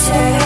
say